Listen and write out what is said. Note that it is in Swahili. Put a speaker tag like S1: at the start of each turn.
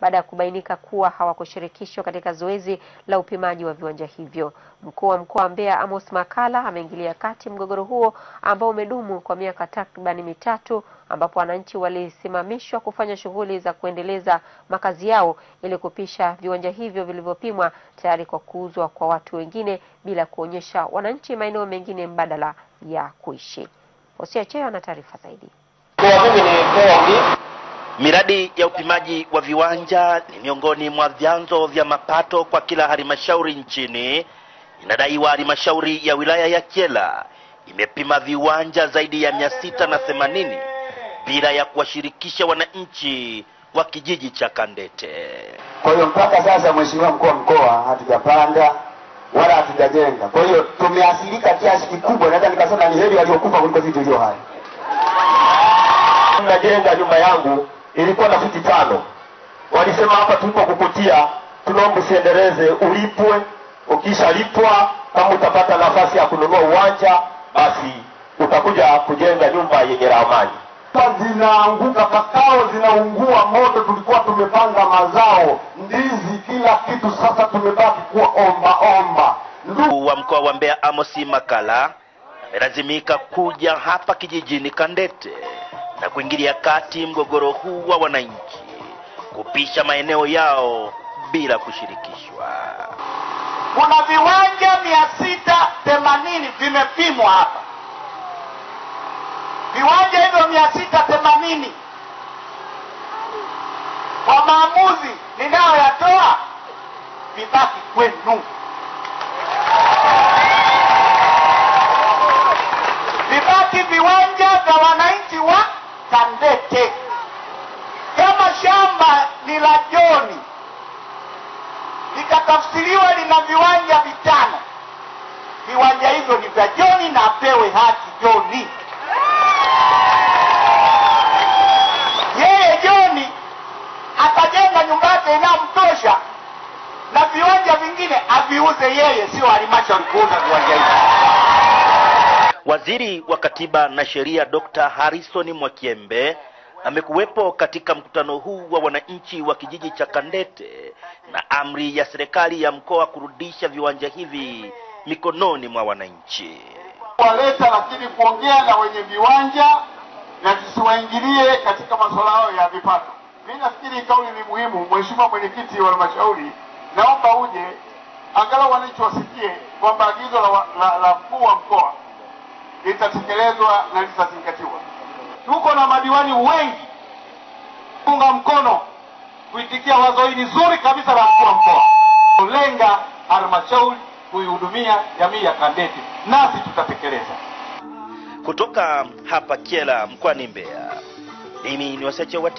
S1: baada ya kubainika kuwa hawakushirikishwa katika zoezi la upimaji wa viwanja hivyo. Mkuu wa mkoa wa Mbeya Amos Makalla ameingilia kati mgogoro huo ambao umedumu kwa miaka takribani mitatu ambapo wananchi walisimamishwa kufanya shughuli za kuendeleza makazi yao ili kupisha viwanja hivyo vilivyopimwa tayari kwa kuuzwa kwa watu wengine bila kuonyesha wananchi maeneo mengine mbadala ya kuishi. Hosia Cheo ana taarifa zaidi.
S2: Miradi ya upimaji wa viwanja ni miongoni mwa vyanzo vya mapato kwa kila halmashauri nchini. Inadaiwa halmashauri ya wilaya ya Kyela imepima viwanja zaidi ya mia sita na themanini bila ya kuwashirikisha wananchi wa kijiji cha Kandete.
S3: Kwa hiyo mpaka sasa, Mheshimiwa mkuu wa mkoa, hatujapanda wala hatujajenga. Kwa hiyo tumeathirika kiasi kikubwa, naweza nikasema ni heri waliokufa kuliko sisi tulio hai. Najenga nyumba yangu ilikuwa na futi tano, walisema hapa tuko kukutia, tunaomba usiendeleze, ulipwe. Ukishalipwa kama utapata nafasi ya kununua uwanja, basi utakuja kujenga nyumba yenye ramani zinaanguka kakao zinaungua moto. Tulikuwa tumepanga mazao, ndizi, kila kitu, sasa tumebaki kuwa omba omba.
S2: Mkuu wa mkoa wa Mbeya Amosi Makala amelazimika kuja hapa kijijini Kandete na kuingilia kati mgogoro huu wa wananchi kupisha maeneo yao bila kushirikishwa.
S4: Kuna viwanja mia sita themanini vimepimwa hapa. Viwanja hivyo mia sita themanini. Kwa maamuzi ninayoyatoa vibaki kwenu, vibaki viwanja vya wananchi wa Kandete. Kama shamba ni la Joni lina viwanja vitano, viwanja hivyo ni vya Joni na apewe haki Joni. yeye Joni atajenga nyumba yake inayomtosha na viwanja vingine aviuze yeye, sio halmashauri kuuza viwanja hivyo.
S2: Waziri wa Katiba na Sheria Dr. Harrison Mwakyembe amekuwepo katika mkutano huu wa wananchi wa kijiji cha Kandete na amri ya serikali ya mkoa kurudisha viwanja hivi mikononi mwa wananchi.
S3: Waleta lakini kuongea na wenye viwanja na tusiwaingilie katika masuala yao ya vipato. Mimi nafikiri kauli ni muhimu. Mheshimiwa mwenyekiti wa halmashauri, naomba uje angalau wananchi wasikie kwamba agizo la mkuu wa mkoa litatekelezwa na litazingatiwa. Tuko na madiwani wengi. Kuunga mkono kuitikia wazo hili zuri kabisa la mkuu wa mkoa, lenga halmashauri kuihudumia jamii ya Kandete, nasi tutatekeleza.
S2: Kutoka hapa Kyela mkoani Mbeya, mimi ni Wasache wa